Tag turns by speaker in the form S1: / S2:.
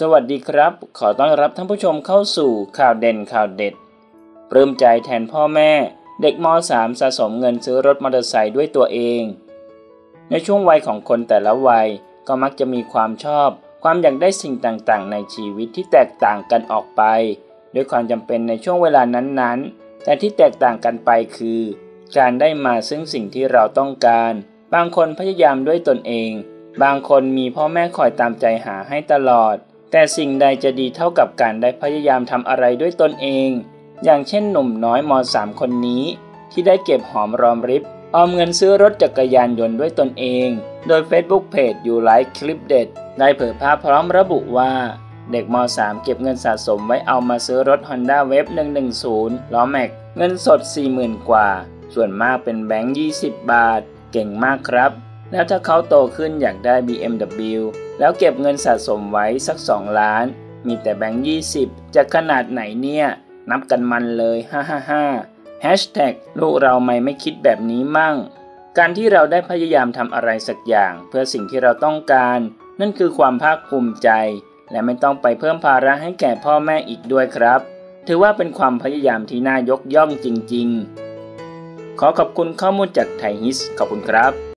S1: สวัสดีครับ ขอต้อนรับท่านผู้ชมเข้าสู่ข่าวเด่นข่าวเด็ดปลื้มใจแทนพ่อแม่ เด็กม .3 สะสมเงินซื้อรถมอเตอร์ไซค์ด้วยตัวเอง ในช่วงวัยของคนแต่ละวัยก็มักจะมีความชอบ ความอยากได้สิ่งต่างๆ ในชีวิตที่แตกต่างกันออกไปด้วยความจำเป็นในช่วงเวลานั้นๆ แต่ที่แตกต่างกันไปคือ การได้มาซึ่งสิ่งที่เราต้องการ บางคนพยายามด้วยตนเอง บางคนมีพ่อแม่คอยตามใจหาให้ตลอด แต่สิ่งใดจะดีเท่ากับการได้พยายามทำอะไรด้วยตนเอง อย่างเช่นหนุ่มน้อยม .3 คนนี้ ที่ได้เก็บหอมรอมริบออมเงินซื้อรถจักรยานยนต์ด้วยตนเอง โดย Facebook Page ยูไลค์คลิปเด็ดได้เผยภาพพร้อมระบุว่า เด็กม .3 เก็บเงินสะสมไว้เอามาซื้อรถ Honda Wave 110 ล้อแม็ก เงินสด 40,000 กว่า ส่วนมากเป็นแบงค์ 20 บาท เก่งมากครับ แล้วถ้าเขาโตขึ้นอยากได้ BMW แล้วเก็บเงินสะสมไว้สัก 2 ล้าน มีแต่แบงค์20 จะขนาดไหนเนี่ย นับกันมันเลยฮ่าฮ่าฮ่าแฮชแท็กลูกเราไม่ไม่คิดแบบนี้มั่ง การที่เราได้พยายามทำอะไรสักอย่าง เพื่อสิ่งที่เราต้องการ นั่นคือความภาคภูมิใจ และไม่ต้องไปเพิ่มภาระให้แก่พ่อแม่อีกด้วยครับ ถือว่าเป็นความพยายามที่น่ายกย่องจริง ๆ ขอขอบคุณข้อมูลจากไทยฮิสขอบคุณครับ